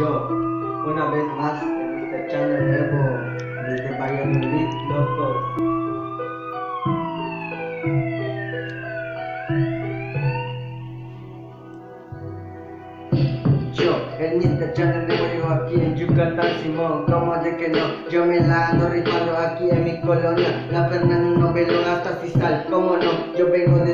Yo, una vez más en este channel nuevo desde Valladolid, locos. Yo, en este channel nuevo aquí en Yucatán, Simón, como de que no, yo me la ando rifando aquí en mi colonia, la Fernando Novelo hasta Cisal, como no, yo vengo desde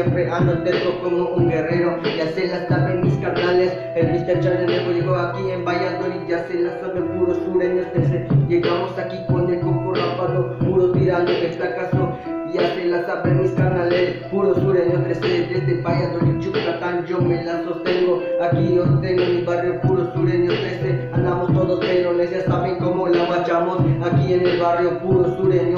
siempre ando terco como un guerrero, ya se la saben mis carnales, este channel nuevo llegó aquí en Valladolid, ya se la saben puros sureños, llegamos aquí con el coco rapado, puro tirando el fracaso, ya se la saben mis canales, puro sureño 13 desde Valladolid, Yucatán, yo me la sostengo. Aquí yo tengo mi barrio puro sureño 13, andamos todos perones, ya saben cómo la guachamos. Aquí en el barrio puro sureño,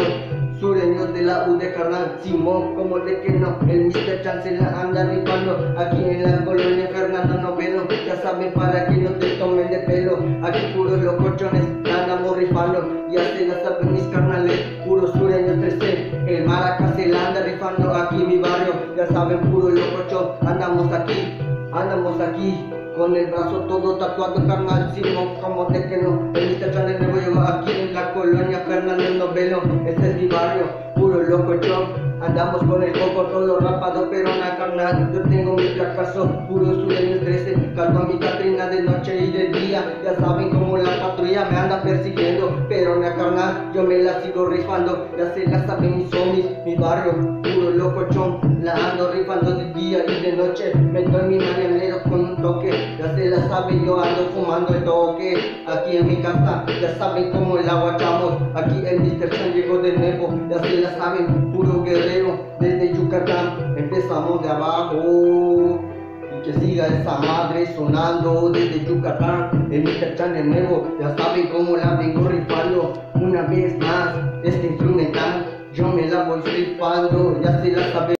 sureños de la U de carnal, Simón, como de que no, el Mr. Chance la anda rifando. Aquí en la colonia Fernando Novelo, ya saben para que no te tomen de pelo. Aquí puros locochones, andamos rifando, ya se la saben mis carnales, puro sureño 13. El maraca se la anda rifando aquí en mi barrio, ya saben, puro locochón, andamos aquí, andamos aquí. Con el brazo todo tatuado, carnal, Simón, como de que no. En Mr. Channel nuevo llego aquí en la colonia Fernando Novelo. Este es mi barrio, puro locochón. Andamos con el coco todo rapado, pero na carnal. Yo tengo mi fracaso, puro sureño 13. Caldo a mi Catrina de noche y de día. Ya saben cómo la sigo rifando. Ya se la saben mis homies, mi barrio, puro locochón. La ando rifando de día y de noche. Me doy mi mañanero con un toque. Ya se la saben, yo ando fumando el toque. Aquí en mi casa, ya saben cómo la guachamos. Aquí el Mr. Chan llegó de nuevo. Ya se la saben, puro guerrero. Desde Yucatán empezamos de abajo. Y que siga esa madre sonando desde Yucatán. El Mr. Chan de nuevo. Ya saben cómo la vengo rifando. Una vez más, este instrumental. Yo me la voy rifando. Ya se la saben.